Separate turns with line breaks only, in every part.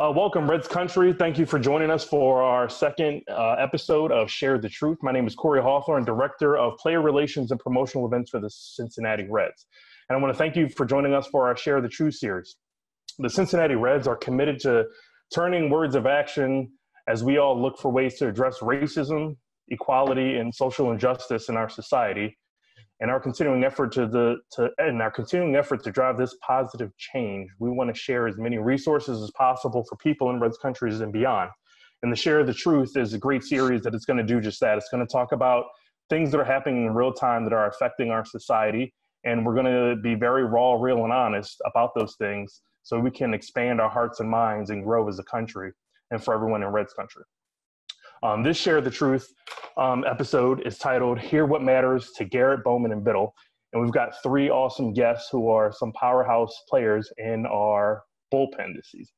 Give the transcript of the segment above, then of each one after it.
Uh, welcome, Reds Country. Thank you for joining us for our second uh, episode of Share the Truth. My name is Corey Hawthorne, Director of Player Relations and Promotional Events for the Cincinnati Reds. And I want to thank you for joining us for our Share the Truth series. The Cincinnati Reds are committed to turning words of action as we all look for ways to address racism, equality, and social injustice in our society and our continuing effort to the to and our continuing effort to drive this positive change, we want to share as many resources as possible for people in Reds countries and beyond. And the Share of the Truth is a great series that is going to do just that. It's going to talk about things that are happening in real time that are affecting our society, and we're going to be very raw, real, and honest about those things, so we can expand our hearts and minds and grow as a country, and for everyone in Reds country. Um, this Share the Truth um, episode is titled Hear What Matters to Garrett Bowman and Biddle. And we've got three awesome guests who are some powerhouse players in our bullpen this season.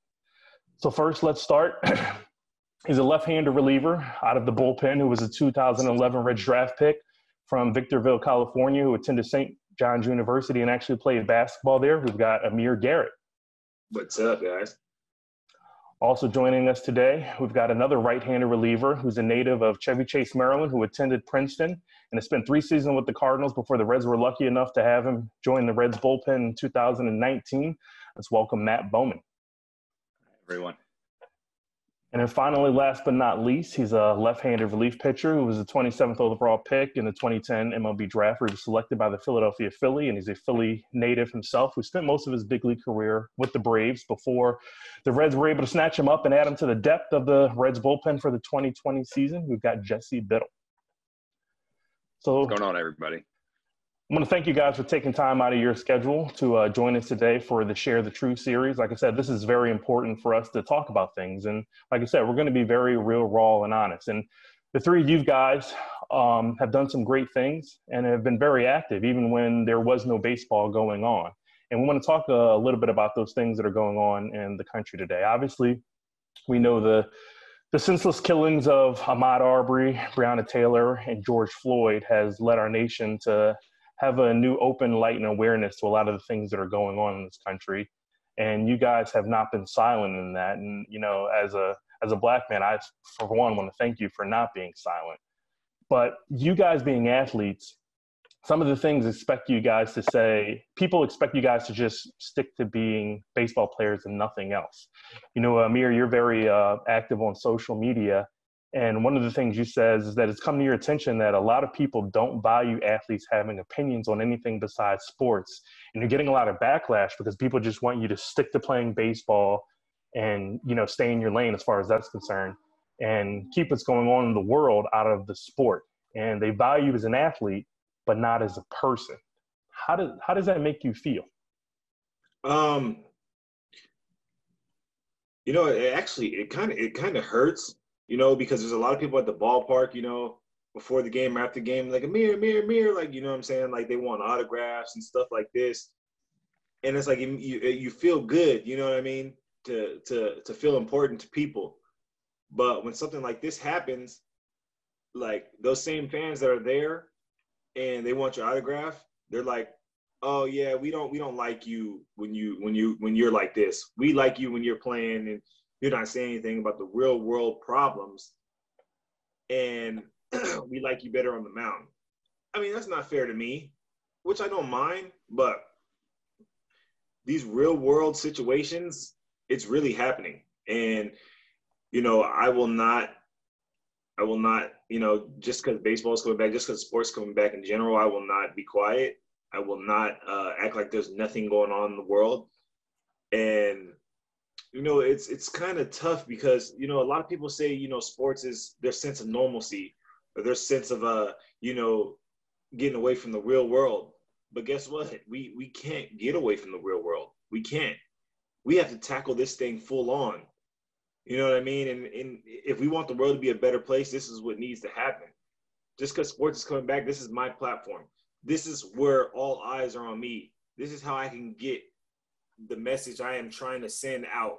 So, first, let's start. He's a left handed reliever out of the bullpen who was a 2011 Reds draft pick from Victorville, California, who attended St. John's University and actually played basketball there. We've got Amir Garrett.
What's up, guys?
Also joining us today, we've got another right-handed reliever who's a native of Chevy Chase, Maryland, who attended Princeton and has spent three seasons with the Cardinals before the Reds were lucky enough to have him join the Reds bullpen in 2019. Let's welcome Matt Bowman.
Everyone.
And then finally, last but not least, he's a left-handed relief pitcher who was the 27th overall pick in the 2010 MLB draft, where he was selected by the Philadelphia Philly, and he's a Philly native himself who spent most of his big league career with the Braves before the Reds were able to snatch him up and add him to the depth of the Reds bullpen for the 2020 season. We've got Jesse Biddle.
So, what's going on, everybody?
I want to thank you guys for taking time out of your schedule to uh, join us today for the Share the Truth series. Like I said, this is very important for us to talk about things. And like I said, we're going to be very real, raw, and honest. And the three of you guys um, have done some great things and have been very active, even when there was no baseball going on. And we want to talk a, little bit about those things that are going on in the country today. Obviously, we know the the senseless killings of Ahmaud Arbery, Breonna Taylor, and George Floyd has led our nation to have a new open light and awareness to a lot of the things that are going on in this country. And you guys have not been silent in that. And you know as a as a black man i for one want to thank you for not being silent. But you guys being athletes some of the things expect you guys to say people expect you guys to just stick to being baseball players and nothing else. You know amir you're very uh, active on social media and one of the things you says is that it's come to your attention that a lot of people don't value athletes having opinions on anything besides sports. And you're getting a lot of backlash because people just want you to stick to playing baseball and, you know, stay in your lane as far as that's concerned and keep what's going on in the world out of the sport. And they value you as an athlete, but not as a person. How does how does that make you feel?
Um you know, it actually it kind of it kind of hurts you know, because there's a lot of people at the ballpark, you know, before the game or after the game, like Amir, mirror, mirror, like you know what I'm saying, like they want autographs and stuff like this, and it's like you you feel good, you know what I mean, to to to feel important to people, but when something like this happens, like those same fans that are there, and they want your autograph, they're like, oh yeah, we don't we don't like you when you when you when you're like this. We like you when you're playing and you're not saying anything about the real world problems and we like you better on the mountain. I mean that's not fair to me which i don't mind but these real world situations it's really happening. And you know i will not i will not you know just because baseball is coming back just because sports coming back in general i will not be quiet. I will not uh, act like there's nothing going on in the world. And you know it's it's kind of tough because you know a lot of people say you know sports is their sense of normalcy or their sense of uh you know getting away from the real world. But guess what? We we can't get away from the real world. We can't. We have to tackle this thing full on. You know what i mean? And, and if we want the world to be a better place this is what needs to happen. Just because sports is coming back this is my platform. This is where all eyes are on me. This is how i can get the message I am trying to send out,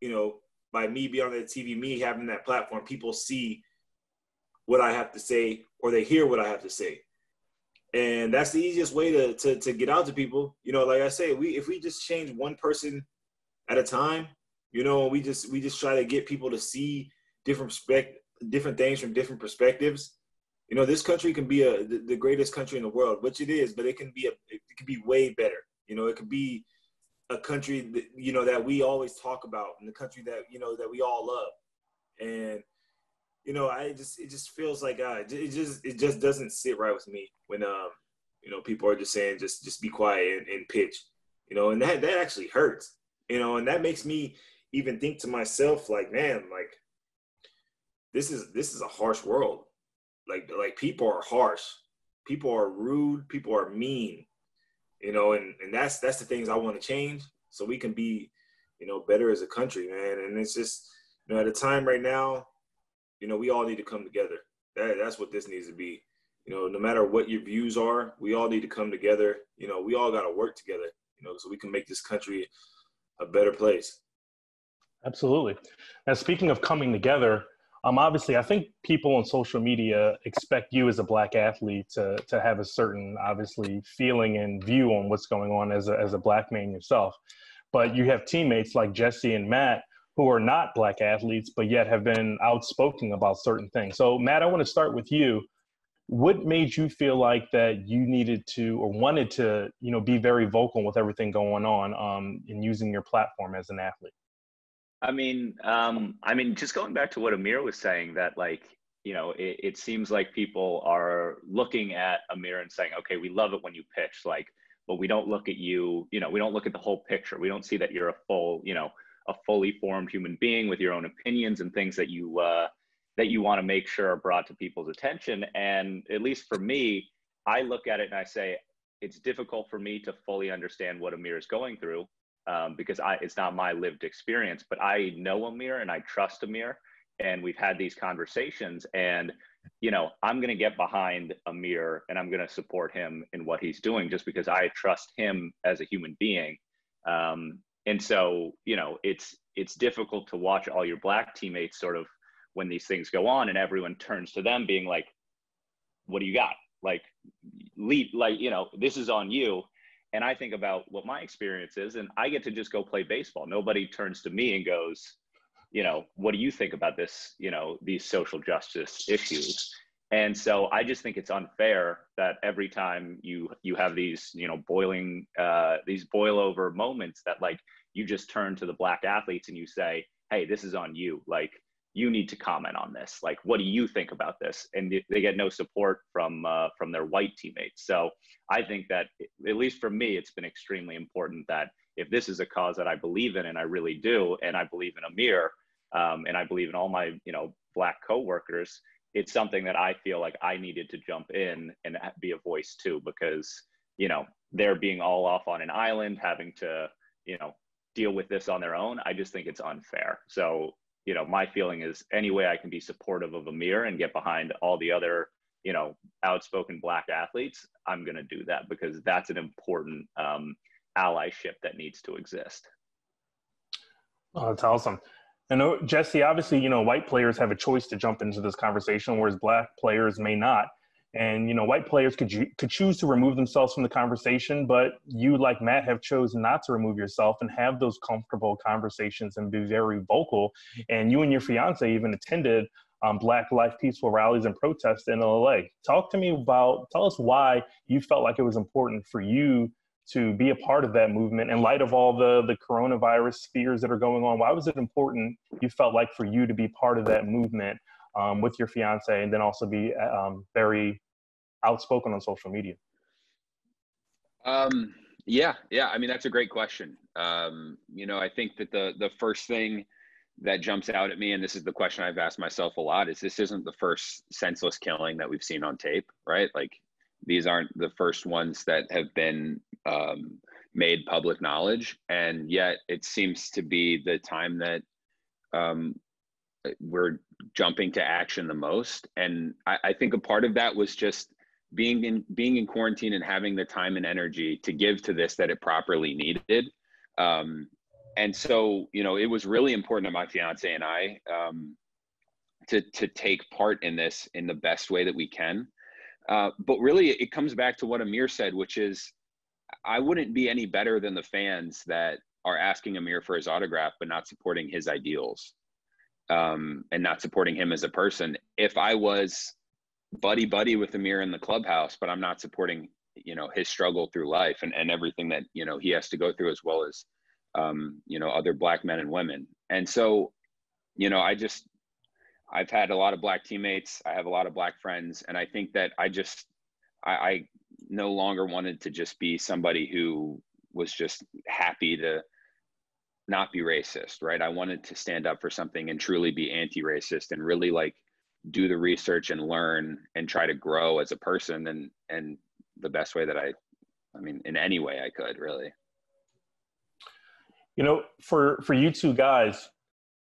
you know, by me being on the TV, me having that platform, people see what I have to say or they hear what I have to say. And that's the easiest way to, to, to get out to people. You know, like I say, we if we just change one person at a time, You know, we just we just try to get people to see different spec different things from different perspectives. You know, this country can be a the, the greatest country in the world, which it is, but it can be a it can be way better. You know, it could be a country that you know that we always talk about, and the country that you know that we all love. And you know, I just it just feels like uh, it just it just doesn't sit right with me when um you know people are just saying just just be quiet and, and pitch, you know, and that that actually hurts, you know, and that makes me even think to myself like, man, like this is this is a harsh world, like like people are harsh, people are rude, people are mean, you know, and and that's that's the things I want to change so we can be, you know, better as a country, man, and it's just you know at a time right now you know, we all need to come together. That, that's what this needs to be. You know, no matter what your views are, we all need to come together. You know, we all got to work together, you know, so we can make this country a better place.
Absolutely. And speaking of coming together, um, obviously, I think people on social media expect you as a black athlete to, to have a certain, obviously, feeling and view on what's going on as a, as a black man yourself. But you have teammates like Jesse and Matt who are not black athletes but yet have been outspoken about certain things. So matt i want to start with you. What made you feel like that you needed to or wanted to you know be very vocal with everything going on um, in using your platform as an athlete
i mean um, i mean just going back to what amir was saying that like you know it, it seems like people are looking at amir and saying okay we love it when you pitch like but we don't look at you you know we don't look at the whole picture we don't see that you're a full you know a fully formed human being with your own opinions and things that you uh, that you want to make sure are brought to people's attention. And at least for me, I look at it and I say it's difficult for me to fully understand what Amir is going through um, because I it's not my lived experience. But I know Amir and I trust Amir, and we've had these conversations and you know, I'm going to get behind Amir and I'm going to support him in what he's doing just because I trust him as a human being. Um, and so you know it's it's difficult to watch all your black teammates sort of when these things go on and everyone turns to them being like what do you got like lead like you know this is on you and i think about what my experience is and i get to just go play baseball. Nobody turns to me and goes you know what do you think about this you know these social justice issues? And so i just think it's unfair that every time you you have these you know boiling uh, these boil over moments that like you just turn to the black athletes and you say hey this is on you. Like you need to comment on this like what do you think about this and they get no support from uh, from their white teammates so i think that at least for me it's been extremely important that if this is a cause that i believe in and i really do and i believe in amir um, and i believe in all my you know black coworkers it's something that I feel like I needed to jump in and be a voice too, because, you know, they're being all off on an island, having to, you know, deal with this on their own. I just think it's unfair. So, you know, my feeling is any way I can be supportive of Amir and get behind all the other, you know, outspoken black athletes, I'm going to do that because that's an important um, allyship that needs to exist.
Oh, that's awesome. And uh, Jesse, obviously, you know, white players have a choice to jump into this conversation, whereas black players may not. And you know, white players could could choose to remove themselves from the conversation, but you, like Matt, have chosen not to remove yourself and have those comfortable conversations and be very vocal. And you and your fiance even attended um, Black Life Peaceful rallies and protests in LA. Talk to me about, tell us why you felt like it was important for you to be a part of that movement in light of all the the coronavirus fears that are going on why was it important you felt like for you to be part of that movement um, with your fiance and then also be um, very outspoken on social media?
Um, yeah yeah i mean that's a great question. Um, you know i think that the the first thing that jumps out at me and this is the question i've asked myself a lot is this isn't the first senseless killing that we've seen on tape right? Like these aren't the first ones that have been um, made public knowledge, and yet it seems to be the time that um, we're jumping to action the most. And I, I think a part of that was just being in being in quarantine and having the time and energy to give to this that it properly needed. Um, and so, you know, it was really important to my fiance and I um, to to take part in this in the best way that we can. Uh, but really, it comes back to what Amir said, which is I wouldn't be any better than the fans that are asking Amir for his autograph, but not supporting his ideals um, and not supporting him as a person. If I was buddy buddy with Amir in the clubhouse, but I'm not supporting, you know, his struggle through life and, and everything that, you know, he has to go through as well as, um, you know, other black men and women. And so, you know, I just, I've had a lot of black teammates. I have a lot of black friends. And I think that I just, I, I no longer wanted to just be somebody who was just happy to not be racist, right? I wanted to stand up for something and truly be anti-racist and really like do the research and learn and try to grow as a person and and the best way that I I mean in any way I could really.
You know, for for you two guys,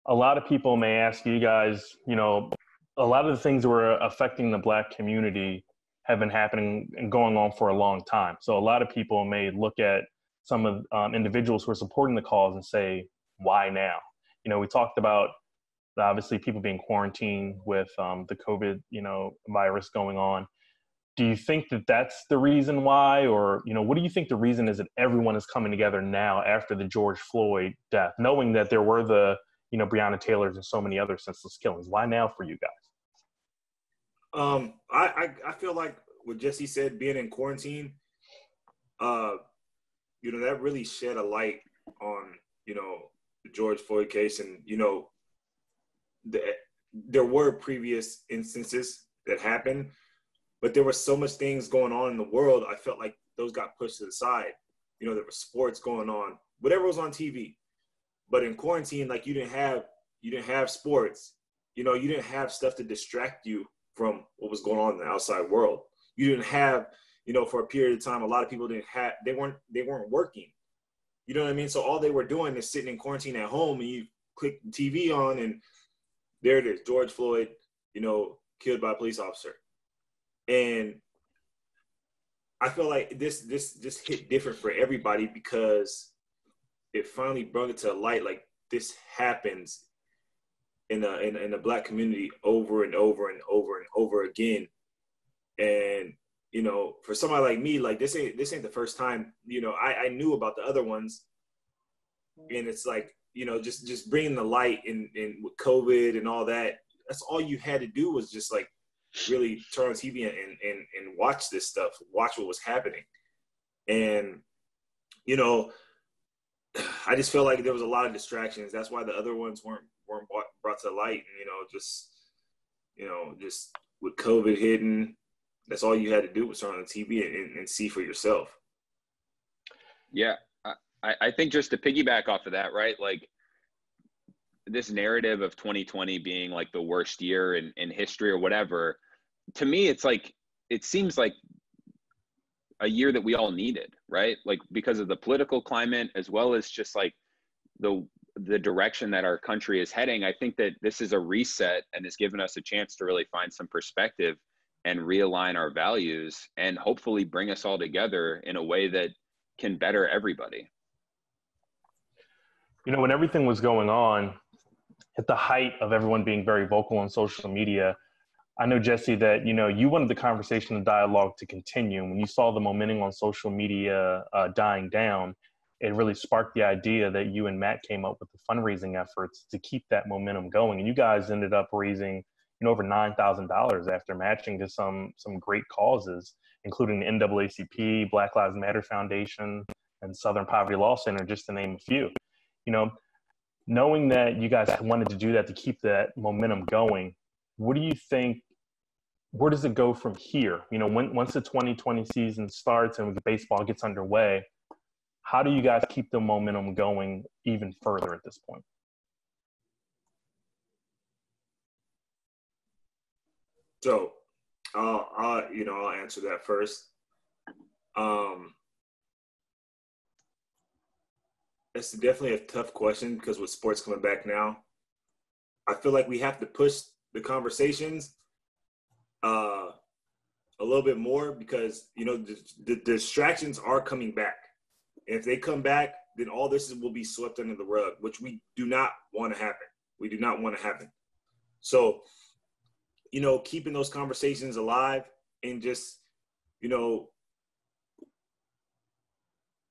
a lot of people may ask you guys, you know, a lot of the things that were affecting the black community have been happening and going on for a long time. So a lot of people may look at some of um, individuals who are supporting the cause and say, why now? You know, we talked about obviously people being quarantined with um, the COVID, you know, virus going on. Do you think that that's the reason why, or you know, what do you think the reason is that everyone is coming together now after the George Floyd death, knowing that there were the, you know, Breonna Taylors and so many other senseless killings? Why now for you guys?
Um, I, I, I feel like what Jesse said, being in quarantine, uh, you know, that really shed a light on, you know, the George Floyd case. And, you know, the, there were previous instances that happened, but there were so much things going on in the world. I felt like those got pushed to the side. You know, there were sports going on, whatever was on TV. But in quarantine, like you didn't have, you didn't have sports. You know, you didn't have stuff to distract you from what was going on in the outside world. You didn't have you know, for a period of time, a lot of people didn't have, they weren't, they weren't working. You know what I mean? So all they were doing is sitting in quarantine at home and you click TV on and there it is, George Floyd, you know, killed by a police officer. And I feel like this, this, this hit different for everybody because it finally brought it to light. Like this happens in a, in, in the black community over and over and over and over again. And you know, for somebody like me, like this ain't this ain't the first time. You know, I, I knew about the other ones, and it's like you know, just just bringing the light in in with COVID and all that. That's all you had to do was just like really turn on TV and and and watch this stuff, watch what was happening, and you know, I just felt like there was a lot of distractions. That's why the other ones weren't weren't brought to light. And, you know, just you know, just with COVID hitting, that's all you had to do was turn on the TV and, and see for yourself.
Yeah, I, I think just to piggyback off of that, right? Like this narrative of 2020 being like the worst year in, in history or whatever, to me, it's like, it seems like a year that we all needed, right? Like because of the political climate as well as just like the the direction that our country is heading. I think that this is a reset and has given us a chance to really find some perspective and realign our values and hopefully bring us all together in a way that can better everybody.
You know, when everything was going on, at the height of everyone being very vocal on social media, I know Jesse that you know you wanted the conversation and dialogue to continue. When you saw the momentum on social media uh, dying down, it really sparked the idea that you and Matt came up with the fundraising efforts to keep that momentum going. And you guys ended up raising know, over nine thousand dollars after matching to some some great causes, including the NAACP, Black Lives Matter Foundation, and Southern Poverty Law Center, just to name a few. You know, knowing that you guys wanted to do that to keep that momentum going, what do you think? Where does it go from here? You know, when, once the 2020 season starts and the baseball gets underway, how do you guys keep the momentum going even further at this point?
So, I'll, I'll you know I'll answer that first. Um, it's definitely a tough question because with sports coming back now, I feel like we have to push the conversations uh, a little bit more because you know the, the distractions are coming back. If they come back, then all this will be swept under the rug, which we do not want to happen. We do not want to happen. So you know, keeping those conversations alive and just, you know,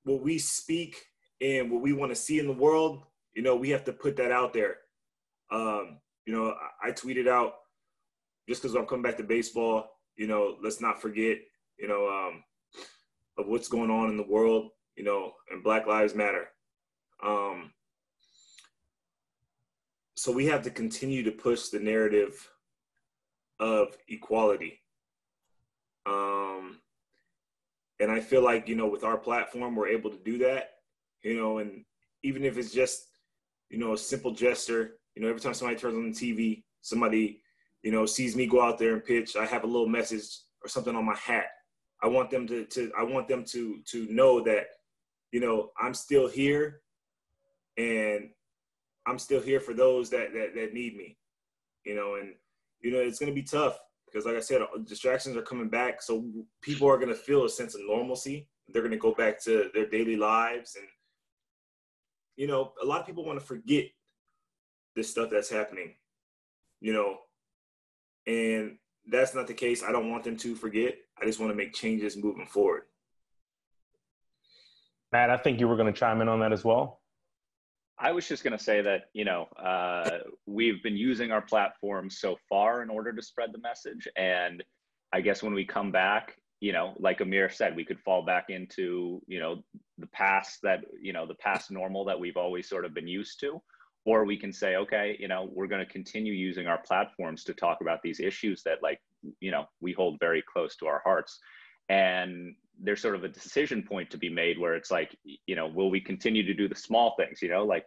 what we speak and what we want to see in the world, you know, we have to put that out there. Um, you know, I, I tweeted out just because I'm coming back to baseball, you know, let's not forget, you know, um, of what's going on in the world, you know, and Black Lives Matter. Um, so we have to continue to push the narrative of equality. Um, and I feel like, you know, with our platform, we're able to do that, you know, and even if it's just, you know, a simple gesture, you know, every time somebody turns on the TV, somebody, you know, sees me go out there and pitch, I have a little message or something on my hat. I want them to, to I want them to, to know that, you know, I'm still here and I'm still here for those that, that, that need me, you know, and, you know, it's to be tough because like I said, distractions are coming back. So people are to feel a sense of normalcy. They're to go back to their daily lives. And, you know, a lot of people want to forget this stuff that's happening, you know, and that's not the case. I don't want them to forget. I just want to make changes moving forward.
Matt, I think you were going to chime in on that as well.
I was just going to say that, you know, uh, we've been using our platform so far in order to spread the message. And I guess when we come back, you know, like Amir said, we could fall back into, you know, the past that, you know, the past normal that we've always sort of been used to. Or we can say, okay, you know, we're going to continue using our platforms to talk about these issues that, like, you know, we hold very close to our hearts. And there's sort of a decision point to be made where it's like, you know, will we continue to do the small things? You know, like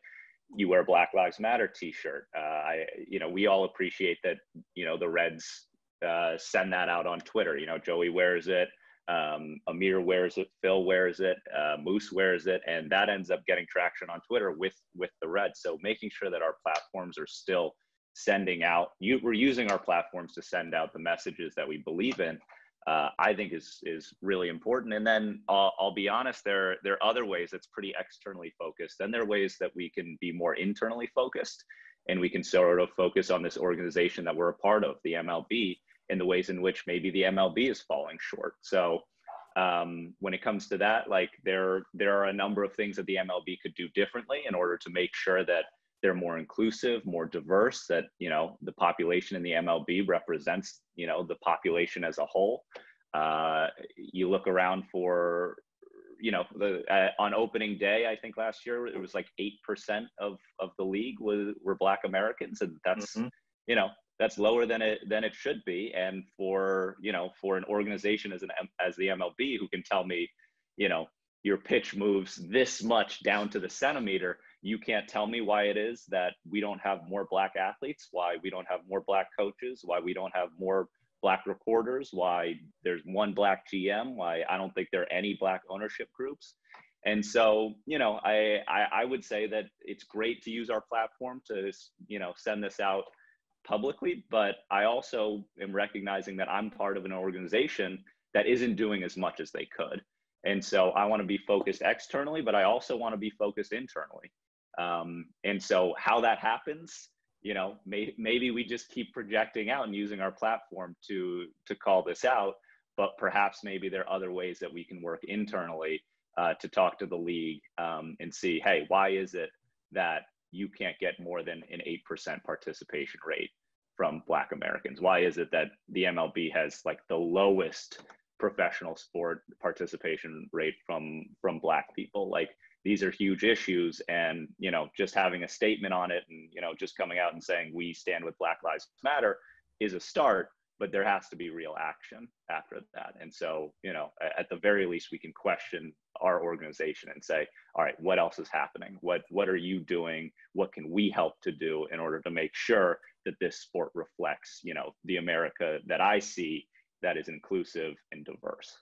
you wear Black Lives Matter T-shirt. Uh, I, you know, we all appreciate that. You know, the Reds uh, send that out on Twitter. You know, Joey wears it. Um, Amir wears it, Phil wears it, uh, Moose wears it, and that ends up getting traction on Twitter with with the red. So making sure that our platforms are still sending out, you, we're using our platforms to send out the messages that we believe in, uh, I think is is really important. And then I'll, I'll, be honest, there there are other ways that's pretty externally focused. Then there are ways that we can be more internally focused, and we can sort of focus on this organization that we're a part of, the MLB, in the ways in which maybe the MLB is falling short. So. Um, when it comes to that, like there, there are a number of things that the MLB could do differently in order to make sure that they're more inclusive, more diverse, that, you know, the population in the MLB represents, you know, the population as a whole. Uh, you look around for, you know, the, uh, on opening day, I think last year it was like 8% of, of the league was, were black Americans. And that's, mm-hmm. you know, that's lower than it, than it should be. And for, you know, for an organization as an, as the MLB who can tell me, you know, your pitch moves this much down to the centimeter, you can't tell me why it is that we don't have more black athletes, why we don't have more black coaches, why we don't have more black reporters, why there's one black GM, why I don't think there are any black ownership groups. And so, you know, I, I, I would say that it's great to use our platform to, you know, send this out publicly, but I also am recognizing that I'm part of an organization that isn't doing as much as they could. And so I want to be focused externally, but I also want to be focused internally. Um, and so how that happens, you know, may, maybe we just keep projecting out and using our platform to to call this out. But perhaps maybe there are other ways that we can work internally uh, to talk to the league um, and see, hey, why is it that you can't get more than an eight percent participation rate from Black Americans? Why is it that the MLB has like the lowest professional sport participation rate from from Black people? Like these are huge issues and you know just having a statement on it and you know just coming out and saying we stand with black lives matter is a start but there has to be real action after that. And so you know at the very least we can question our organization and say all right what else is happening? What what are you doing? What can we help to do in order to make sure that this sport reflects you know the america that i see that is inclusive and diverse?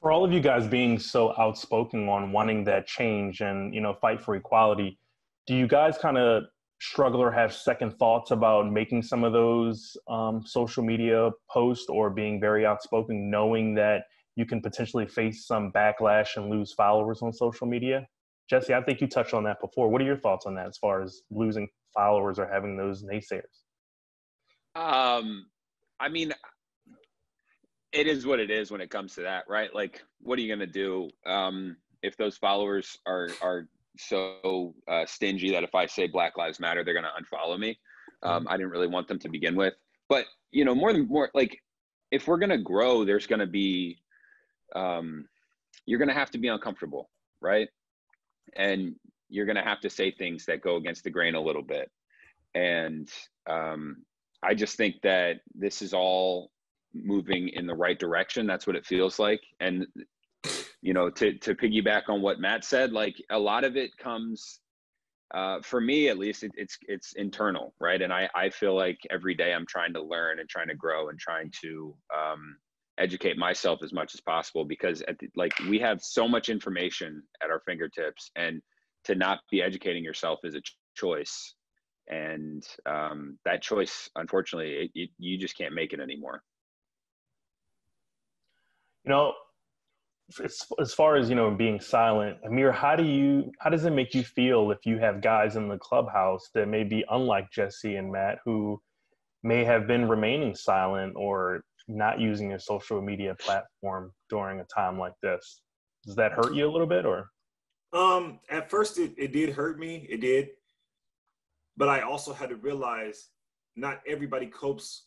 For all of you guys being so outspoken on wanting that change and you know fight for equality do you guys kind of struggle or have second thoughts about making some of those um, social media posts or being very outspoken knowing that you can potentially face some backlash and lose followers on social media jesse i think you touched on that before what are your thoughts on that as far as losing followers or having those naysayers
um i mean it is what it is when it comes to that, right? Like, what are you going to do? Um, if those followers are are so uh, stingy that if I say Black Lives Matter, they're going to unfollow me. Um, I didn't really want them to begin with, but you know, more than more like if we're going to grow, there's going to be, um, you're going to have to be uncomfortable, right? And you're going to have to say things that go against the grain a little bit. And um, I just think that this is all moving in the right direction. That's what it feels like. And you know, to to piggyback on what Matt said, like a lot of it comes uh, for me at least it, it's it's internal right? And I, I feel like every day i'm trying to learn and trying to grow and trying to um, educate myself as much as possible because at the, like we have so much information at our fingertips and to not be educating yourself is a ch- choice. And um, that choice unfortunately it, it, you just can't make it anymore.
You know as, as far as you know being silent amir how do you how does it make you feel if you have guys in the clubhouse that may be unlike jesse and matt who may have been remaining silent or not using a social media platform during a time like this? Does that hurt you a little bit or?
Um at first it, it did hurt me. It did. But i also had to realize not everybody copes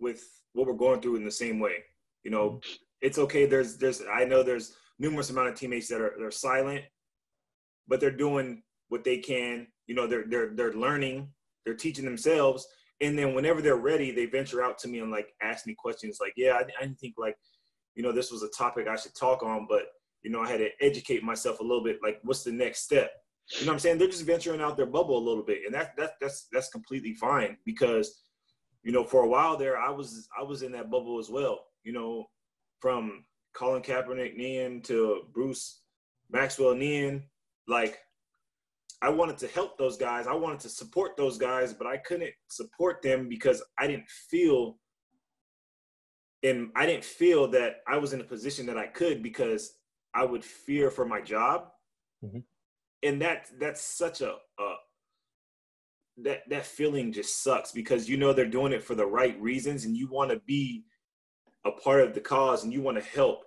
with what we're going through in the same way. You know it's okay. There's there's I know there's numerous amount of teammates that are they're silent, but they're doing what they can. You know, they're they're they're learning, they're teaching themselves, and then whenever they're ready, they venture out to me and like ask me questions like, yeah, I, I didn't think like, you know, this was a topic I should talk on, but you know, I had to educate myself a little bit. Like, what's the next step? You know what I'm saying? They're just venturing out their bubble a little bit, and that that that's that's completely fine because, you know, for a while there, I was I was in that bubble as well. You know, from Colin Kaepernick Nian to Bruce Maxwell Nian, like I wanted to help those guys. I wanted to support those guys, but I couldn't support them because I didn't feel and I didn't feel that I was in a position that I could because I would fear for my job. Mm-hmm. And that that's such a, a that that feeling just sucks because you know they're doing it for the right reasons and you want to be a part of the cause and you want to help.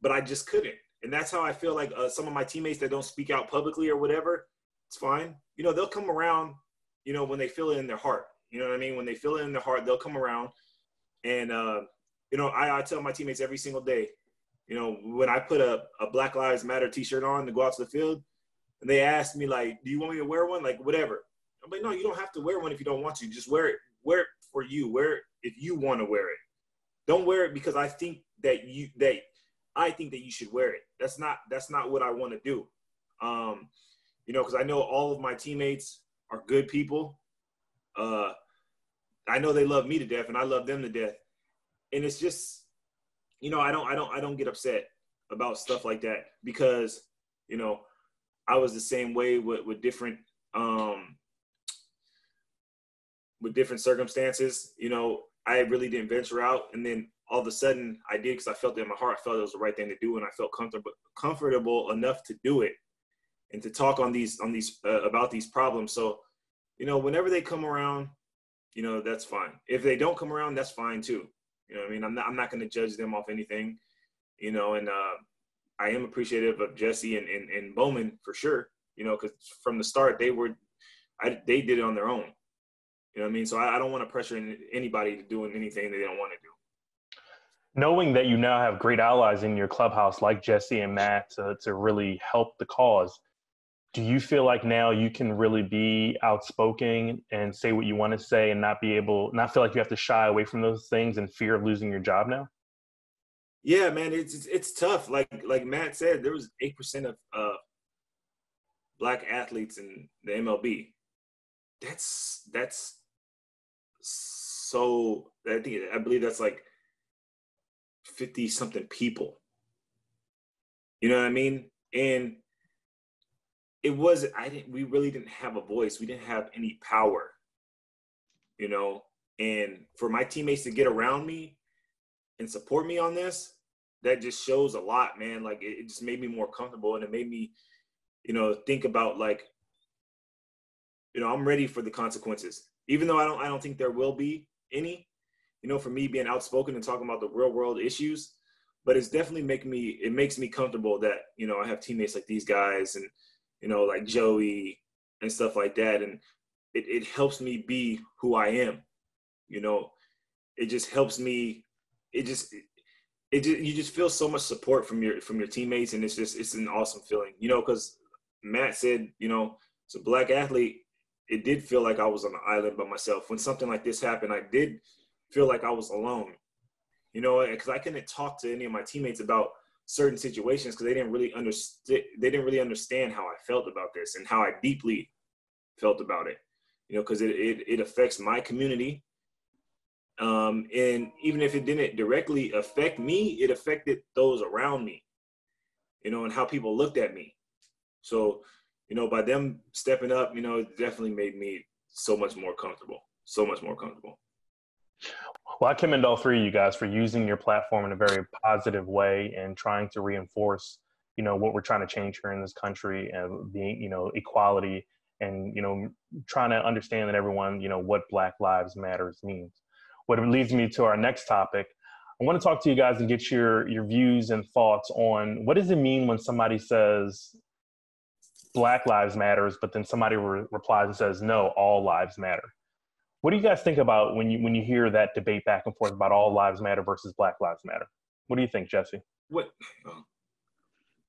But i just couldn't. And that's how i feel like uh, some of my teammates that don't speak out publicly or whatever it's fine. You know they'll come around you know when they feel it in their heart. You know what i mean? When they feel it in their heart they'll come around. And uh, you know I, I tell my teammates every single day you know when i put a, a black lives matter t-shirt on to go out to the field and they ask me like do you want me to wear one? Like whatever. I'm like no you don't have to wear one if you don't want to. Just wear it wear it for you. Wear it if you want to wear it don't wear it because I think that you that I think that you should wear it. That's not that's not what I want to do. Um, you know, because I know all of my teammates are good people. Uh, I know they love me to death, and I love them to death. And it's just, you know, I don't I don't I don't get upset about stuff like that because you know I was the same way with with different um with different circumstances. You know, I really didn't venture out, and then all of a sudden I did because I felt it in my heart. I felt it was the right thing to do, and I felt comfortable comfortable enough to do it and to talk on these on these uh, about these problems. So, you know, whenever they come around, you know, that's fine. If they don't come around, that's fine too. You know, I mean, I'm not I'm not going to judge them off anything. You know, and uh, I am appreciative of Jesse and, and, and Bowman for sure. You know, because from the start they were, I, they did it on their own. You know what I mean? So I, I don't want to pressure anybody to doing anything they don't want to do.
Knowing that you now have great allies in your clubhouse like Jesse and Matt to, to really help the cause, do you feel like now you can really be outspoken and say what you want to say and not be able, not feel like you have to shy away from those things and fear of losing your job now?
Yeah, man, it's it's, it's tough. Like like Matt said, there was eight percent of uh, black athletes in the MLB. That's that's so I think I believe that's like 50 something people. You know what I mean? And it was I didn't we really didn't have a voice. We didn't have any power. You know, and for my teammates to get around me and support me on this, that just shows a lot, man. Like it, it just made me more comfortable and it made me, you know, think about like, you know, I'm ready for the consequences. Even though I don't I don't think there will be, any, you know, for me being outspoken and talking about the real world issues, but it's definitely making me it makes me comfortable that you know I have teammates like these guys and you know like Joey and stuff like that, and it, it helps me be who I am. You know, it just helps me. It just it just, you just feel so much support from your from your teammates, and it's just it's an awesome feeling. You know, because Matt said, you know, it's a black athlete, it did feel like I was on an island by myself. When something like this happened, I did feel like I was alone you know, because I couldn't talk to any of my teammates about certain situations because they didn't really understand. They didn't really understand how I felt about this and how I deeply felt about it. You know, because it, it it affects my community. Um, and even if it didn't directly affect me, it affected those around me. You know, and how people looked at me. So, you know, by them stepping up, you know, it definitely made me so much more comfortable. So much more comfortable.
Well, I commend all three of you guys for using your platform in a very positive way and trying to reinforce, you know, what we're trying to change here in this country and being, you know, equality and, you know, trying to understand that everyone, you know, what Black Lives Matters means. What leads me to our next topic. I want to talk to you guys and get your your views and thoughts on what does it mean when somebody says Black Lives Matters, but then somebody re- replies and says, no, all lives matter. What do you guys think about when you when you hear that debate back and forth about all lives matter versus Black Lives Matter? What do you think, Jesse?
What?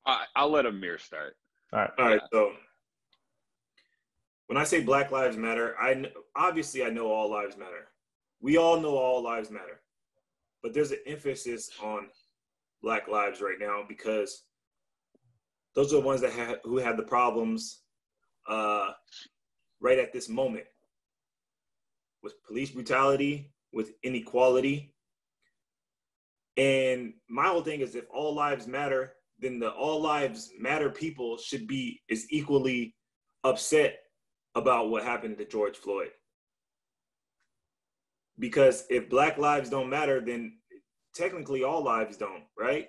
I, I'll let Amir start.
All right.
All right. So when I say Black Lives Matter, I obviously I know all lives matter. We all know all lives matter, but there's an emphasis on Black lives right now because those are the ones that have who have the problems uh, right at this moment with police brutality, with inequality. And my whole thing is if all lives matter, then the all lives matter people should be is equally upset about what happened to George Floyd. Because if black lives don't matter, then technically all lives don't, right?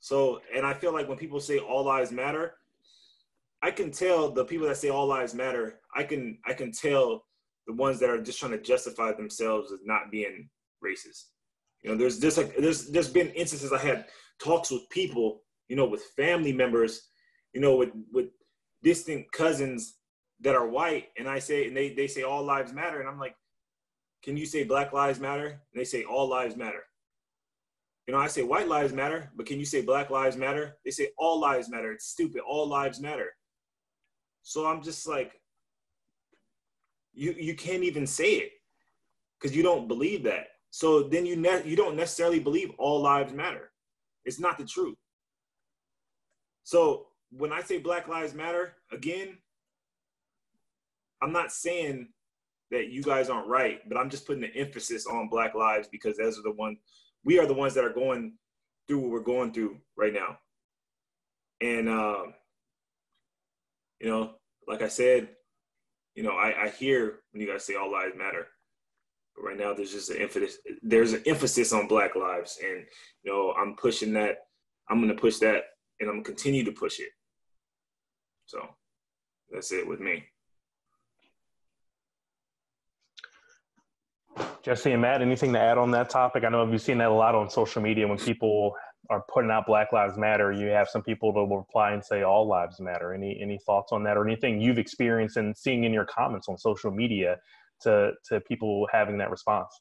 So, and I feel like when people say all lives matter, I can tell the people that say all lives matter, I can I can tell the ones that are just trying to justify themselves as not being racist. You know, there's just like there's there's been instances I had talks with people, you know, with family members, you know, with with distant cousins that are white, and I say and they they say all lives matter, and I'm like, can you say Black Lives Matter? And they say all lives matter. You know, I say white lives matter, but can you say Black Lives Matter? They say all lives matter. It's stupid. All lives matter. So I'm just like, you you can't even say it because you don't believe that. So then you ne- you don't necessarily believe all lives matter. It's not the truth. So when I say Black Lives Matter again, I'm not saying that you guys aren't right, but I'm just putting the emphasis on Black lives because those are the one we are the ones that are going through what we're going through right now. And uh, you know, like I said, you know, I, I hear when you guys say all lives matter, but right now there's just an emphasis. There's an emphasis on Black lives, and you know, I'm pushing that. I'm going to push that, and I'm to continue to push it. So that's it with me.
Jesse and Matt, anything to add on that topic? I know you've seen that a lot on social media when people are putting out Black Lives Matter, you have some people that will reply and say all lives matter. Any any thoughts on that, or anything you've experienced and seeing in your comments on social media to to people having that response?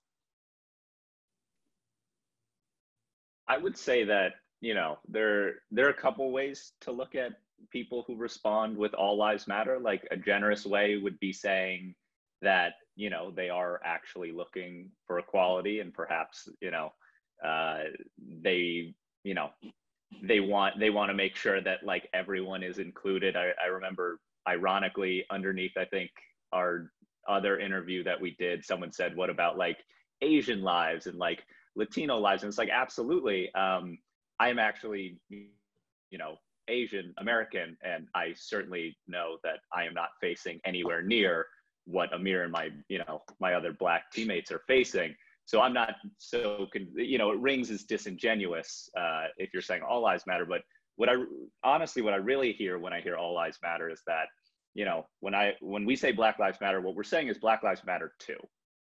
I would say that you know there there are a couple ways to look at people who respond with all lives matter. Like a generous way would be saying that you know they are actually looking for equality and perhaps you know uh, they you know they want they want to make sure that like everyone is included. I, I remember ironically underneath i think our other interview that we did someone said what about like asian lives and like latino lives? And it's like absolutely um i'm actually you know asian american and i certainly know that i am not facing anywhere near what amir and my you know my other black teammates are facing so I'm not so, you know, it rings as disingenuous uh, if you're saying all lives matter. But what I honestly, what I really hear when I hear all lives matter is that, you know, when I when we say Black Lives Matter, what we're saying is Black Lives Matter too.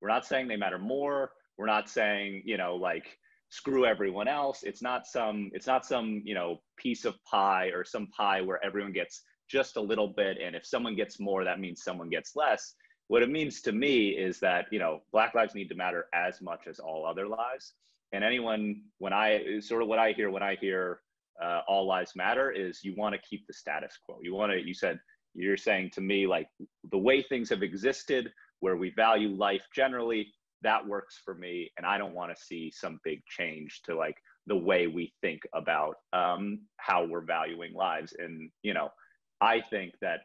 We're not saying they matter more. We're not saying, you know, like screw everyone else. It's not some it's not some, you know, piece of pie or some pie where everyone gets just a little bit and if someone gets more that means someone gets less. What it means to me is that, you know, black lives need to matter as much as all other lives. And anyone when I sort of what I hear when I hear uh, all lives matter is you want to keep the status quo. You want to you said you're saying to me like the way things have existed where we value life generally that works for me and i don't want to see some big change to like the way we think about um, how we're valuing lives and you know i think that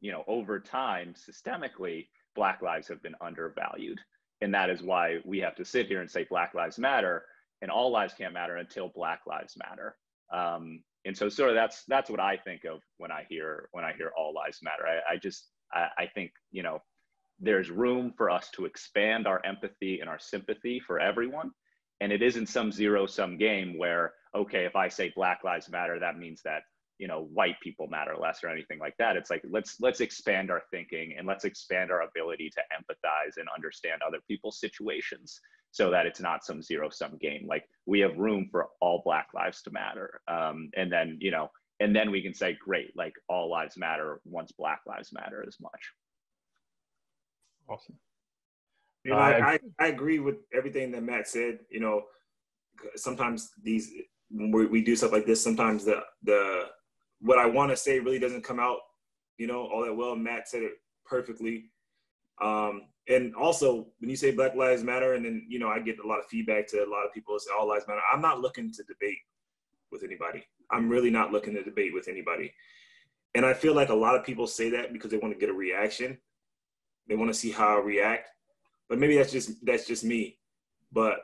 you know over time systemically black lives have been undervalued. And that is why we have to sit here and say black lives matter and all lives can't matter until black lives matter. Um, and so sort of that's that's what i think of when i hear when i hear all lives matter. I, I just I, I think you know there's room for us to expand our empathy and our sympathy for everyone. And it isn't some zero sum game where, okay, if I say Black Lives Matter, that means that you know white people matter less or anything like that it's like let's let's expand our thinking and let's expand our ability to empathize and understand other people's situations so that it's not some zero sum game like we have room for all black lives to matter um, and then you know and then we can say great like all lives matter once black lives matter as much
Awesome.
You know, I, I, I, agree with everything that Matt said. You know, sometimes these when we, we do stuff like this, sometimes the the what I want to say really doesn't come out, you know, all that well. Matt said it perfectly. Um, and also, when you say Black Lives Matter, and then you know, I get a lot of feedback to a lot of people say All Lives Matter. I'm not looking to debate with anybody. I'm really not looking to debate with anybody. And I feel like a lot of people say that because they want to get a reaction. They want to see how I react. But maybe that's just that's just me. But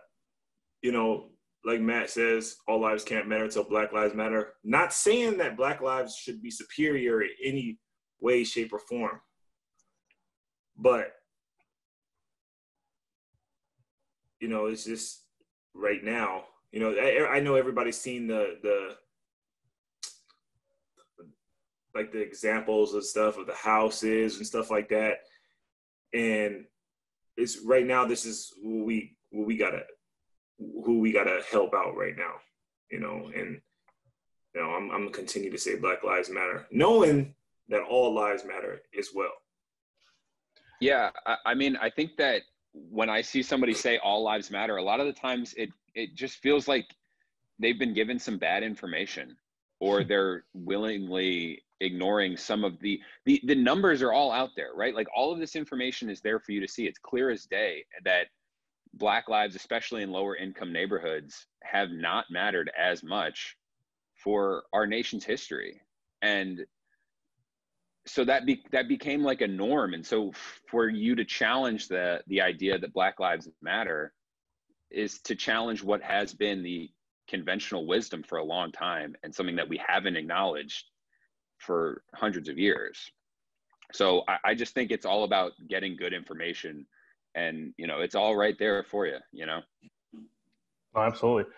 you know, like Matt says, all lives can't matter until Black Lives Matter. Not saying that Black lives should be superior in any way, shape, or form. But you know, it's just right now. You know, I, I know everybody's seen the the like the examples of stuff of the houses and stuff like that and it's right now. This is what we what we gotta who we gotta help out right now, you know. And you know, I'm I'm gonna continue to say Black Lives Matter, knowing that all lives matter as well.
Yeah, I, I mean, I think that when I see somebody say all lives matter, a lot of the times it it just feels like they've been given some bad information or they're willingly ignoring some of the, the the numbers are all out there right like all of this information is there for you to see it's clear as day that black lives especially in lower income neighborhoods have not mattered as much for our nation's history and so that be, that became like a norm and so for you to challenge the the idea that black lives matter is to challenge what has been the conventional wisdom for a long time and something that we haven't acknowledged for hundreds of years. So I, I just think it's all about getting good information and you know it's all right there for you you know?
Oh, absolutely.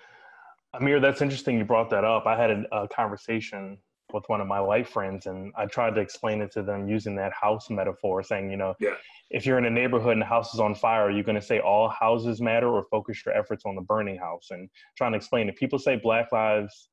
Amir that's interesting you brought that up. I had a, a, conversation with one of my life friends and i tried to explain it to them using that house metaphor saying you know
yeah.
if you're in a neighborhood and the house is on fire are you going to say all houses matter or focus your efforts on the burning house? And trying to explain it people say black lives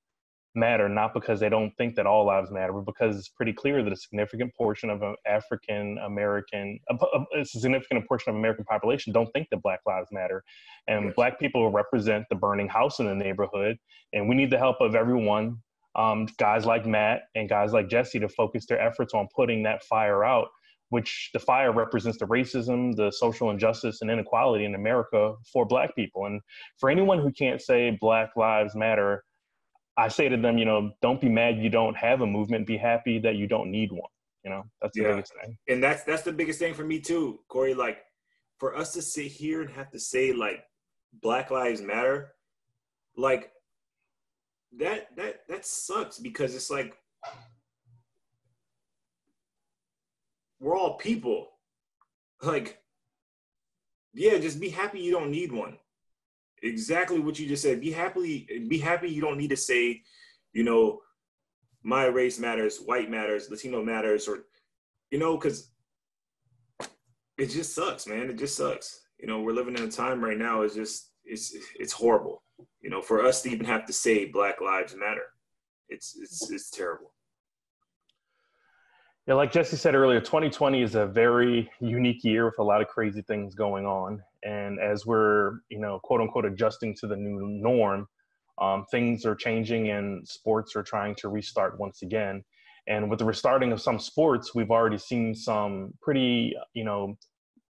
matter not because they don't think that all lives matter, but because it's pretty clear that a significant portion of African American, a, significant portion of American population don't think that Black lives matter, and yes. Black people represent the burning house in the neighborhood, and we need the help of everyone. Um, guys like Matt and guys like Jesse to focus their efforts on putting that fire out which the fire represents the racism, the social injustice, and inequality in America for Black people. And for anyone who can't say Black Lives Matter, I say to them, you know, don't be mad you don't have a movement. Be happy that you don't need one. You know, that's the yeah. biggest thing.
And that's that's the biggest thing for me too, Corey. Like, for us to sit here and have to say like Black Lives Matter, like that that that sucks because it's like we're all people. Like, yeah, just be happy you don't need one exactly what you just said. Be happy. Be happy. You don't need to say, you know, my race matters, white matters, Latino matters, or you know, because it just sucks, man. It just sucks. You know, we're living in a time right now. It's just it's it's horrible. You know, for us to even have to say Black Lives Matter, it's it's it's terrible.
Yeah, like Jesse said earlier, 2020 is a very unique year with a lot of crazy things going on. And as we're, you know, quote unquote, adjusting to the new norm, um, things are changing and sports are trying to restart once again. And with the restarting of some sports, we've already seen some pretty, you know,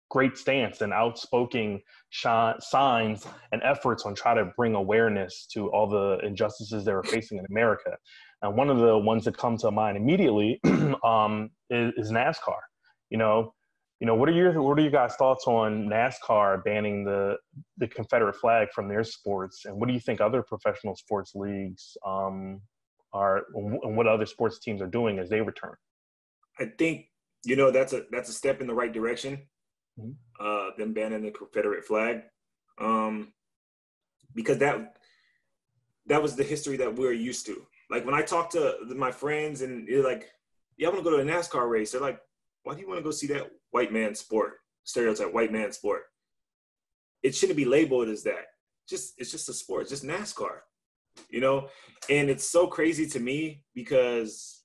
great stance and outspoken sh- signs and efforts on try to bring awareness to all the injustices that we're facing in America. And one of the ones that come to mind immediately um, is, is, NASCAR. You know, you know, what are your what are your guys' thoughts on NASCAR banning the the Confederate flag from their sports, and what do you think other professional sports leagues um, are, and what other sports teams are doing as they return?
I think you know that's a that's a step in the right direction. Mm-hmm. Uh, them banning the Confederate flag, um, because that that was the history that we're used to. Like when I talk to my friends and you're like, yeah, I want to go to a NASCAR race. They're like, why do you want to go see that white man sport? Stereotype white man sport. It shouldn't be labeled as that. Just it's just a sport. It's just NASCAR. You know, and it's so crazy to me because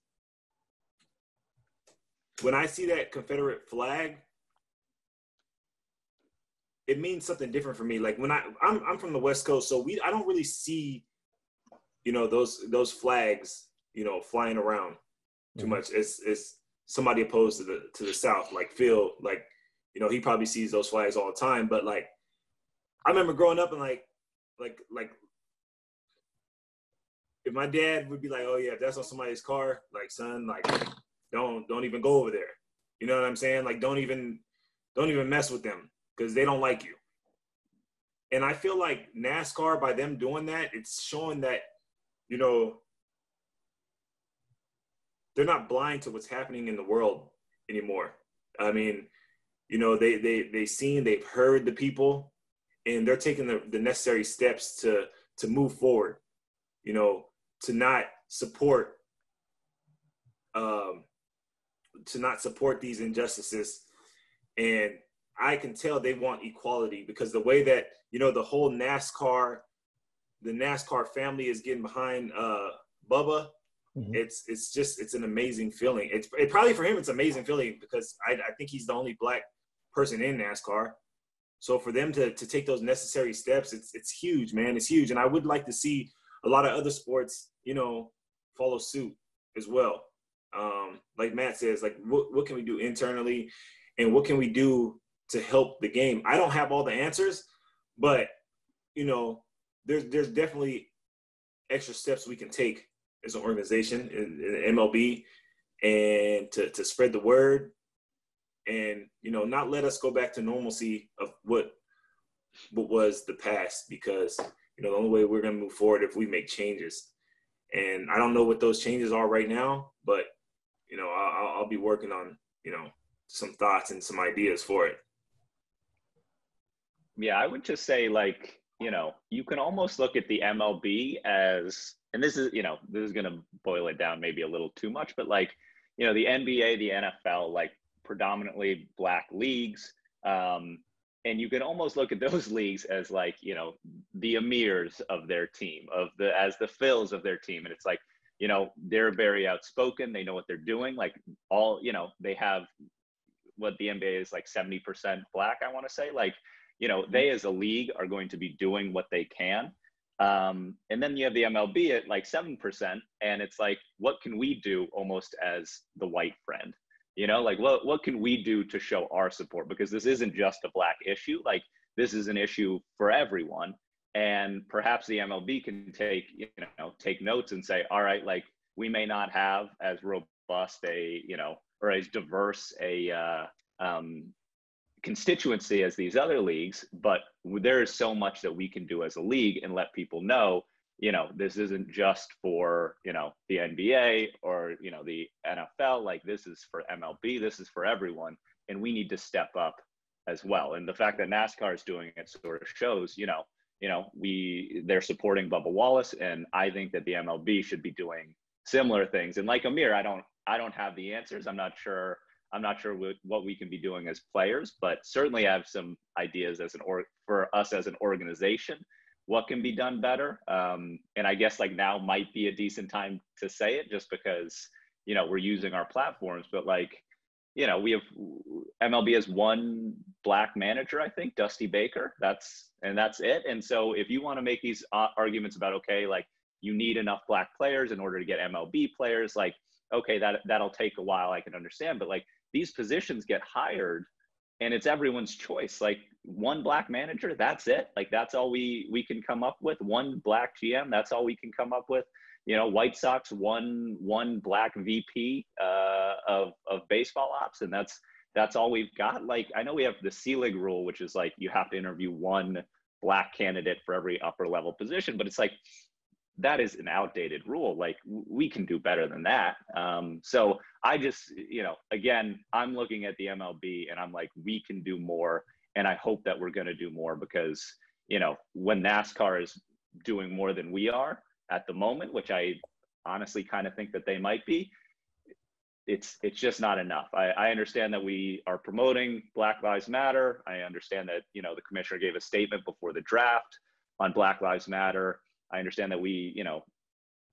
when I see that Confederate flag, it means something different for me. Like when I I'm I'm from the West Coast, so we I don't really see you know those those flags you know flying around too mm-hmm. much it's it's somebody opposed to the to the south like phil like you know he probably sees those flags all the time but like i remember growing up and like like like if my dad would be like oh yeah if that's on somebody's car like son like don't don't even go over there. You know what i'm saying? Like don't even don't even mess with them because they don't like you. And i feel like nascar by them doing that it's showing that you know, they're not blind to what's happening in the world anymore. I mean, you know, they they they've seen, they've heard the people, and they're taking the, the necessary steps to to move forward. You know, to not support um to not support these injustices and I can tell they want equality because the way that you know the whole NASCAR the NASCAR family is getting behind uh, Bubba, mm-hmm. it's it's just it's an amazing feeling. It's it, probably for him it's amazing feeling because I, I think he's the only black person in NASCAR. So for them to to take those necessary steps, it's it's huge, man. It's huge, and I would like to see a lot of other sports, you know, follow suit as well. Um, like Matt says, like what what can we do internally, and what can we do to help the game? I don't have all the answers, but you know, there's there's definitely extra steps we can take as an organization in, in MLB and to, to spread the word and you know not let us go back to normalcy of what what was the past because you know the only way we're going to move forward if we make changes. And i don't know what those changes are right now but you know i'll, I'll be working on you know some thoughts and some ideas for it.
Yeah i would just say like you know, you can almost look at the MLB as, and this is, you know, this is going to boil it down maybe a little too much, but like, you know, the NBA, the NFL, like predominantly black leagues. Um, and you can almost look at those leagues as like, you know, the Amirs of their team, of the, as the fills of their team. And it's like, you know, they're very outspoken. They know what they're doing. Like all, you know, they have what the NBA is like 70% black, I want to say. Like, you know, they as a league are going to be doing what they can. Um, and then you have the MLB at like 7%. And it's like, what can we do almost as the white friend? You know, like what, what can we do to show our support? Because this isn't just a black issue. Like this is an issue for everyone. And perhaps the MLB can take, you know, take notes and say, all right, like we may not have as robust a, you know, or as diverse a, uh, um, constituency as these other leagues, but there is so much that we can do as a league and let people know, you know, this isn't just for, you know, the NBA or, you know, the NFL, like this is for MLB, this is for everyone. And we need to step up as well. And the fact that NASCAR is doing it sort of shows, you know, you know, we they're supporting Bubba Wallace, and I think that the MLB should be doing similar things. And like Amir, I don't I don't have the answers. I'm not sure I'm not sure what, we can be doing as players, but certainly I have some ideas as an or for us as an organization what can be done better. Um, and I guess like now might be a decent time to say it just because, you know, we're using our platforms, but like, you know, we have MLB has one black manager, I think, Dusty Baker. That's and that's it. And so if you want to make these uh, arguments about okay, like you need enough black players in order to get MLB players, like okay, that that'll take a while. I can understand, but like these positions get hired, and it's everyone's choice. Like one black manager, that's it. Like that's all we we can come up with. One black GM, that's all we can come up with you know, White Sox one one black VP uh, of of baseball ops, and that's that's all we've got. Like I know we have the Selig rule, which is like you have to interview one black candidate for every upper level position, but it's like that is an outdated rule. Like we can do better than that. Um, so I just, you know, again, I'm looking at the MLB and I'm like, we can do more, and I hope that we're going to do more because you know when NASCAR is doing more than we are at the moment, which I honestly kind of think that they might be, it's it's just not enough. I, I understand that we are promoting Black Lives Matter. I understand that you know the commissioner gave a statement before the draft on Black Lives Matter. I understand that we you know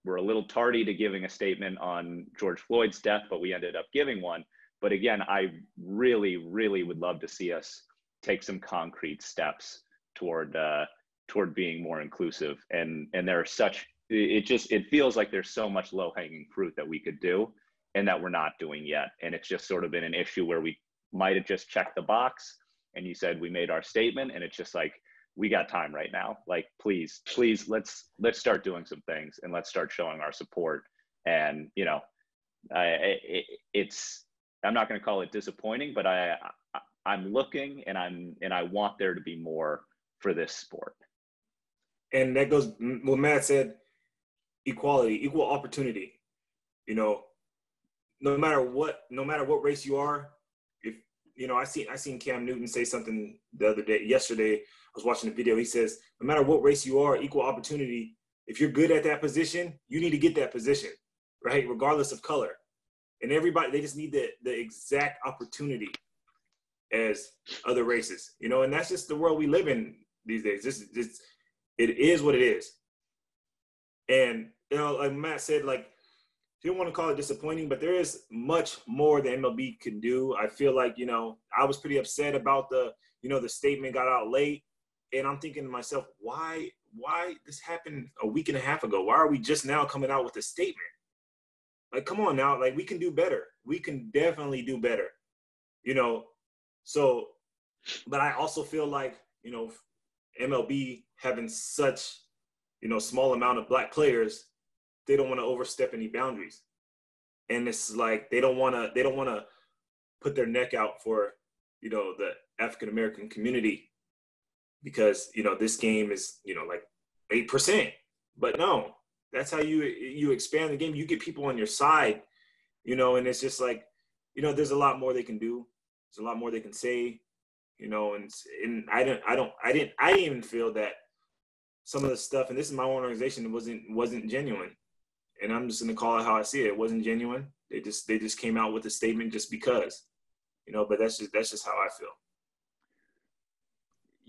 we're a little tardy to giving a statement on George Floyd's death, but we ended up giving one. But again, I really, really would love to see us take some concrete steps toward uh, toward being more inclusive. And and there are such it just it feels like there's so much low hanging fruit that we could do and that we're not doing yet and it's just sort of been an issue where we might have just checked the box and you said we made our statement and it's just like we got time right now like please please let's let's start doing some things and let's start showing our support and you know I, it, it's i'm not going to call it disappointing but I, I i'm looking and i'm and i want there to be more for this sport
and that goes what matt said equality, equal opportunity. You know, no matter what, no matter what race you are, if you know, I seen I seen Cam Newton say something the other day. Yesterday, was watching a video. He says, no matter what race you are, equal opportunity. If you're good at that position, you need to get that position, right? Regardless of color. And everybody, they just need the the exact opportunity as other races, you know. And that's just the world we live in these days. This, this it is what it is. And you know, like Matt said, like you don't want to call it disappointing, but there is much more the MLB can do. I feel like you know I was pretty upset about the you know the statement got out late, and I'm thinking to myself, why why this happened a week and a half ago? Why are we just now coming out with a statement? Like, come on now, like we can do better. We can definitely do better. You know, so, but I also feel like you know MLB having such you know, small amount of black players, they don't want to overstep any boundaries. And it's like they don't want to they don't want to put their neck out for, you know, the African American community because, you know, this game is, you know, like 8%. But no, that's how you you expand the game. You get people on your side, you know, and it's just like, you know, there's a lot more they can do. There's a lot more they can say, you know, and and I don't I don't I didn't I didn't even feel that some of the stuff, and this is my own organization, wasn't wasn't genuine. And I'm just gonna call it how I see it. It wasn't genuine. They just they just came out with a statement just because. You know, but that's just that's just how I feel.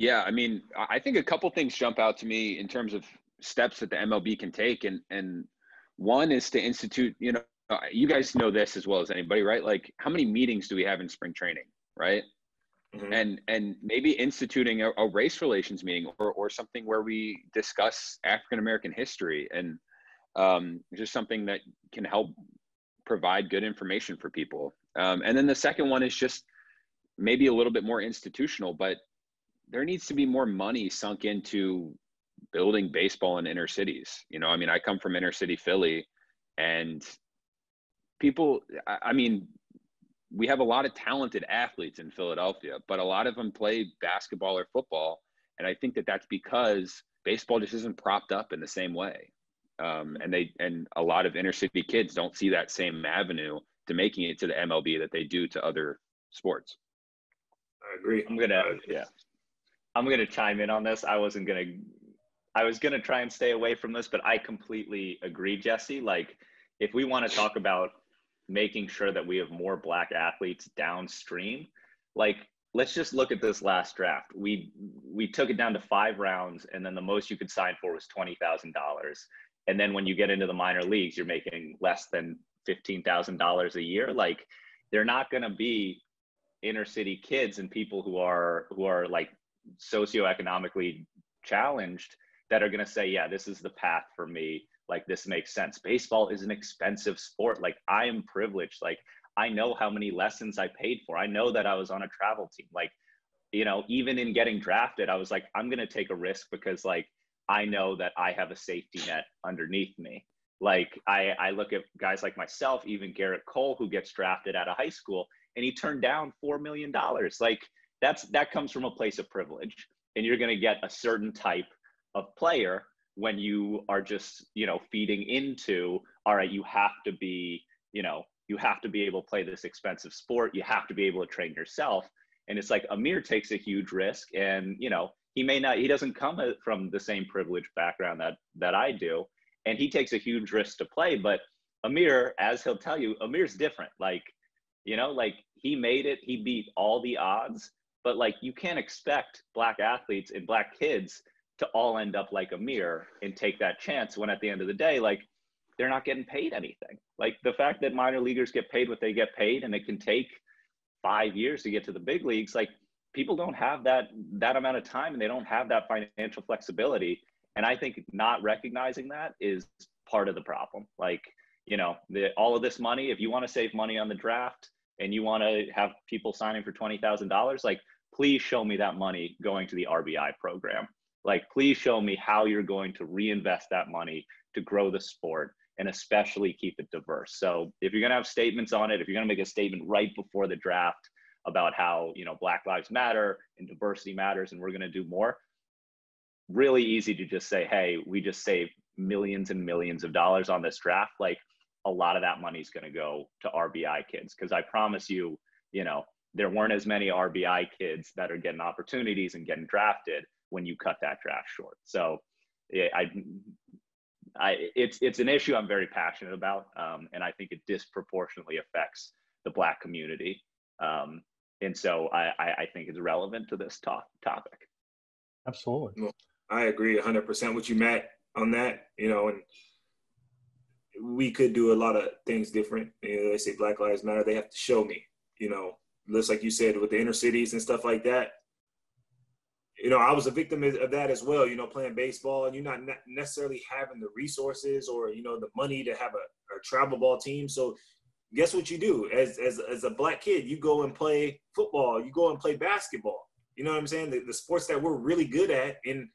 Yeah, I mean, I think a couple things jump out to me in terms of steps that the MLB can take, and and one is to institute. You know, you guys know this as well as anybody, right? Like, how many meetings do we have in spring training, right? mm-hmm. and and maybe instituting a, a, race relations meeting or or something where we discuss African American history and um, just something that can help provide good information for people. Um, and then the second one is just maybe a little bit more institutional, but there needs to be more money sunk into building baseball in inner cities. You know, I mean, I come from inner city Philly, and people, I mean, we have a lot of talented athletes in Philadelphia, but a lot of them play basketball or football. And I think that that's because baseball just isn't propped up in the same way. Um, and they and a lot of inner city kids don't see that same avenue to making it to the MLB that they do to other sports.
I agree.
I'm gonna yeah. I'm gonna chime in on this. I wasn't gonna I was gonna try and stay away from this, but I completely agree, Jesse. Like if we want to talk about making sure that we have more black athletes downstream like let's just look at this last draft. We we took it down to five rounds, and then the most you could sign for was twenty thousand dollars. And then when you get into the minor leagues, you're making less than fifteen thousand dollars a year. Like they're not going to be inner city kids and people who are who are like socioeconomically challenged that are going to say, yeah, this is the path for me. Like this makes sense. Baseball is an expensive sport. Like I am privileged. Like I know how many lessons I paid for. I know that I was on a travel team. Like, you know, even in getting drafted, I was like, I'm going to take a risk because like I know that I have a safety net underneath me. Like I, I look at guys like myself, even Gerrit Cole, who gets drafted out of high school, and he turned down four million dollars. Like that's that comes from a place of privilege, and you're going to get a certain type of player when you are just you know feeding into all right you have to be you know you have to be able to play this expensive sport. You have to be able to train yourself. And it's like amir takes a huge risk and you know he may not he doesn't come uh, from the same privileged background that that i do. And he takes a huge risk to play but amir as he'll tell you amir's different. Like you know like he made it he beat all the odds but like you can't expect black athletes and black kids to all end up like Amir and take that chance when at the end of the day, like they're not getting paid anything. Like the fact that minor leaguers get paid what they get paid and it can take five years to get to the big leagues, like people don't have that that amount of time and they don't have that financial flexibility. And I think not recognizing that is part of the problem. Like, you know, the, all of this money, if you want to save money on the draft and you want to have people signing for $20,000, like please show me that money going to the RBI program. Like please show me how you're going to reinvest that money to grow the sport and especially keep it diverse. So if you're going to have statements on it if you're going to make a statement right before the draft about how you know black lives matter and diversity matters and we're going to do more really easy to just say hey we just saved millions and millions of dollars on this draft. Like a lot of that money is going to go to rbi kids because i promise you you know there weren't as many rbi kids that are getting opportunities and getting drafted when you cut that draft short. So yeah, I, I, it's it's an issue I'm very passionate about, um, and I think it disproportionately affects the Black community. Um, and so I, I think it's relevant to this top topic.
Absolutely. Well,
I agree 100% with you, Matt, on that. You know, and we could do a lot of things different. You know, they say Black Lives Matter. They have to show me. You know, just like you said with the inner cities and stuff like that you know, I was a victim of that as well, you know, playing baseball and you're not necessarily having the resources or, you know, the money to have a, a travel ball team. So guess what you do as, as, as a black kid, you go and play football, you go and play basketball. You know what I'm saying? The, the sports that we're really good at. And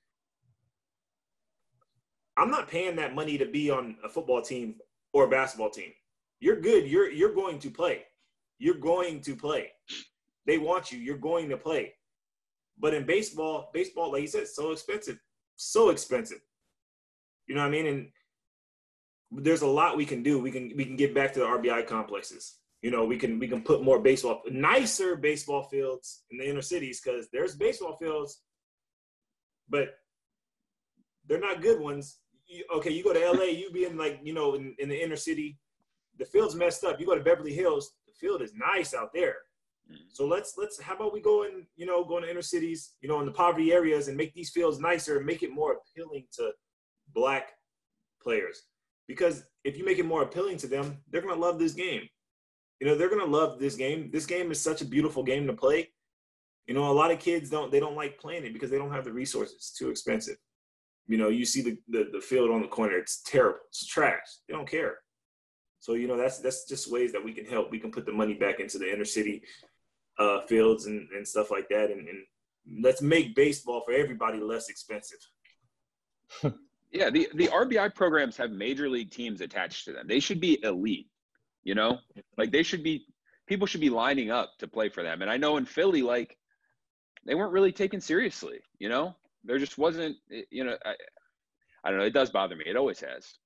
I'm not paying that money to be on a football team or a basketball team. You're good. You're, you're going to play. You're going to play. They want you. You're going to play but in baseball, baseball, like you said, so expensive, so expensive. You know what I mean? And there's a lot we can do. We can we can get back to the RBI complexes. You know, we can we can put more baseball, nicer baseball fields in the inner cities because there's baseball fields, but they're not good ones. You, okay, you go to LA, you be in like you know in, in the inner city, the field's messed up. You go to Beverly Hills, the field is nice out there. Mm-hmm. So let's let's how about we go in, you know, go into inner cities, you know, in the poverty areas and make these fields nicer and make it more appealing to black players. Because if you make it more appealing to them, they're gonna love this game. You know, they're gonna love this game. This game is such a beautiful game to play. You know, a lot of kids don't they don't like playing it because they don't have the resources. It's too expensive. You know, you see the, the, the field on the corner, it's terrible, it's trash. They don't care. So, you know, that's that's just ways that we can help. We can put the money back into the inner city uh, fields and, and stuff like that. And, and let's make baseball for everybody less expensive.
yeah, the, the RBI programs have major league teams attached to them. They should be elite, you know? Like they should be people should be lining up to play for them. And I know in Philly, like they weren't really taken seriously, you know? There just wasn't, you know, I, I don't know. It does bother me. It always has.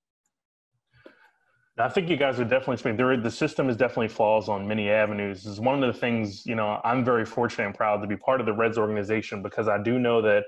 I think you guys are definitely speaking. There, the system is definitely flaws on many avenues. Is one of the things you know. I'm very fortunate and proud to be part of the Reds organization because I do know that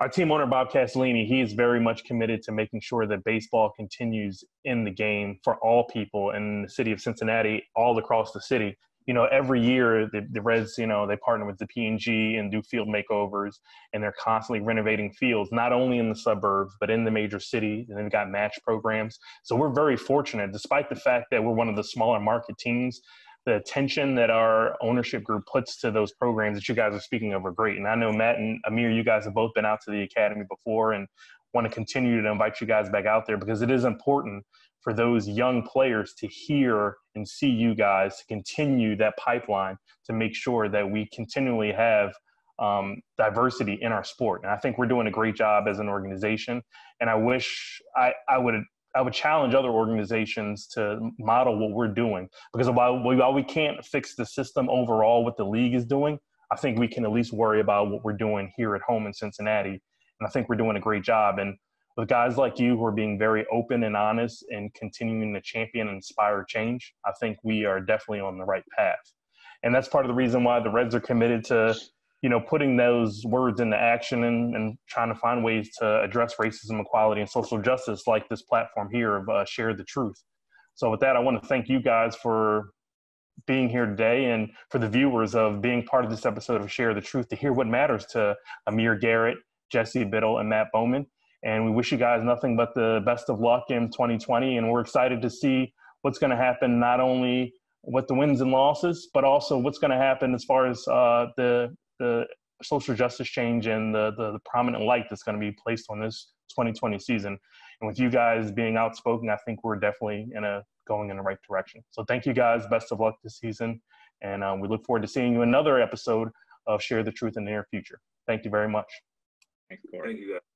our team owner Bob Castellini, he is very much committed to making sure that baseball continues in the game for all people in the city of Cincinnati, all across the city. You know, every year the, the Reds, you know, they partner with the P&G and do field makeovers, and they're constantly renovating fields, not only in the suburbs but in the major city And they've got match programs. So we're very fortunate, despite the fact that we're one of the smaller market teams. The attention that our ownership group puts to those programs that you guys are speaking of are great. And I know Matt and Amir, you guys have both been out to the academy before, and want to continue to invite you guys back out there because it is important for those young players to hear and see you guys to continue that pipeline to make sure that we continually have um, diversity in our sport. And I think we're doing a great job as an organization. And I wish I, I would I would challenge other organizations to model what we're doing because while we, while we can't fix the system overall, what the league is doing, I think we can at least worry about what we're doing here at home in Cincinnati. And I think we're doing a great job. And with guys like you who are being very open and honest and continuing to champion and inspire change, I think we are definitely on the right path. And that's part of the reason why the Reds are committed to, you know, putting those words into action and, and trying to find ways to address racism, equality, and social justice like this platform here of uh, Share the Truth. So with that, I want to thank you guys for being here today and for the viewers of being part of this episode of Share the Truth to hear what matters to Amir Garrett, Jesse Biddle, and Matt Bowman. And we wish you guys nothing but the best of luck in 2020. And we're excited to see what's going to happen, not only with the wins and losses, but also what's going to happen as far as uh, the, the social justice change and the, the, the prominent light that's going to be placed on this 2020 season. And with you guys being outspoken, I think we're definitely in a going in the right direction. So thank you guys. Best of luck this season. And uh, we look forward to seeing you another episode of Share the Truth in the near future. Thank you very much.
Thank you, Thank you guys.